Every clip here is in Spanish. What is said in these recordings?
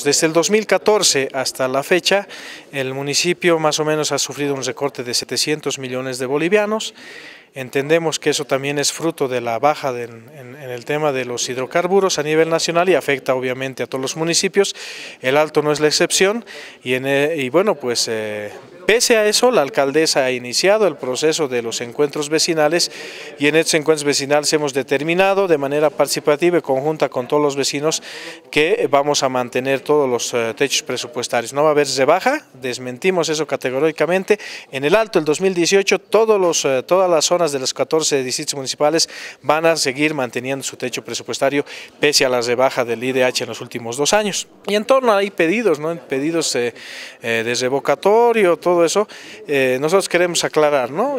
Desde el 2014 hasta la fecha, el municipio más o menos ha sufrido un recorte de 700 millones de bolivianos. Entendemos que eso también es fruto de la baja en, el tema de los hidrocarburos a nivel nacional y afecta obviamente a todos los municipios. El Alto no es la excepción y, eh, bueno, pues eh, Pese a eso, la alcaldesa ha iniciado el proceso de los encuentros vecinales y en estos encuentros vecinales hemos determinado de manera participativa y conjunta con todos los vecinos que vamos a mantener todos los eh, techos presupuestarios. No va a haber rebaja, desmentimos eso categóricamente. En el Alto, el 2018, todos los, eh, todas las zonas de los 14 distritos municipales van a seguir manteniendo su techo presupuestario pese a la rebaja del IDH en los últimos dos años. Y en torno hay pedidos, ¿no? pedidos eh, de revocatorio, todo eso, eh, nosotros queremos aclarar, ¿no?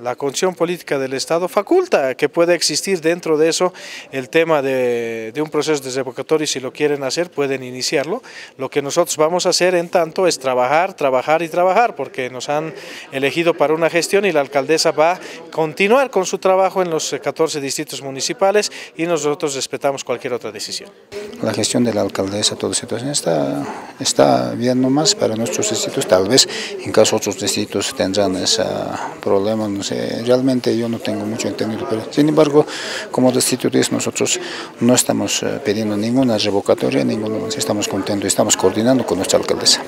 la condición política del Estado faculta que pueda existir dentro de eso el tema de, un proceso de revocatorio y si lo quieren hacer pueden iniciarlo. Lo que nosotros vamos a hacer en tanto es trabajar, trabajar y trabajar porque nos han elegido para una gestión y la alcaldesa va a continuar con su trabajo en los 14 distritos municipales y nosotros respetamos cualquier otra decisión. La gestión de la alcaldesa, toda situación está, está bien nomás para nuestros distritos, tal vez en caso otros distritos tendrán ese problema, realmente yo no tengo mucho entendido, pero sin embargo, como distrito 10 nosotros no estamos eh, pidiendo ninguna revocatoria, ninguno, estamos contentos, estamos coordinando con nuestra alcaldesa.